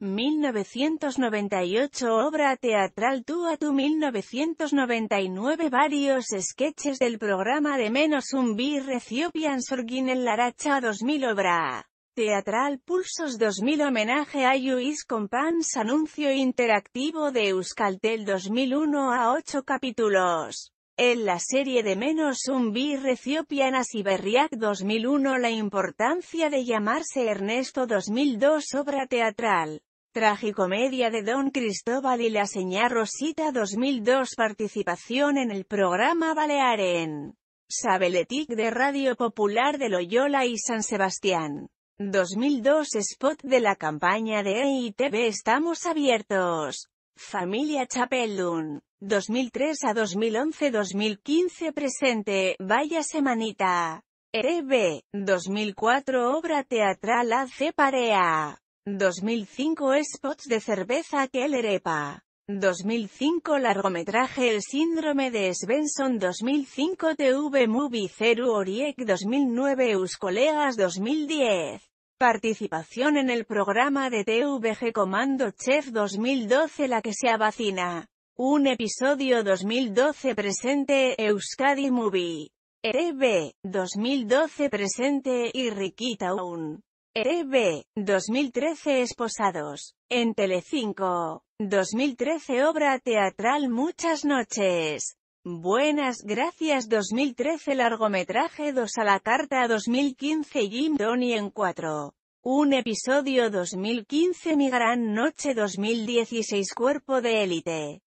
1998 Obra teatral Tú a tú 1999 Varios sketches del programa de Menos un Bir Ethiopian Sorgin en Laracha 2000 Obra teatral Pulsos 2000 Homenaje a Luis Compans Anuncio interactivo de Euskaltel 2001 a 8 capítulos. En la serie de menos un bir Ethiopian Asiberriac 2001 La importancia de llamarse Ernesto 2002 Obra teatral Tragicomedia de Don Cristóbal y la señá Rosita 2002 Participación en el programa Balearen. Sabeletic de Radio Popular de Loyola y San Sebastián. 2002 Spot de la campaña de EITV Estamos abiertos. Familia Chapeldun. 2003 a 2011-2015 Presente, Vaya Semanita. EB. 2004 Obra teatral AC Parea. 2005 Spots de cerveza Kellerepa. 2005 Largometraje El síndrome de Svensson 2005 TV Movie Ceru Oriek 2009 Colegas 2010 Participación en el programa de TVG Comando Chef 2012 La que se avacina. Un episodio 2012 presente Euskadi Movie. EB 2012 presente y Riquita un EB, 2013 Esposados. En Telecinco. 2013 Obra teatral Muchas noches. Buenas gracias 2013 Largometraje 2 a la carta 2015 Jim Tony en 4. Un episodio 2015 Mi gran noche 2016 Cuerpo de élite.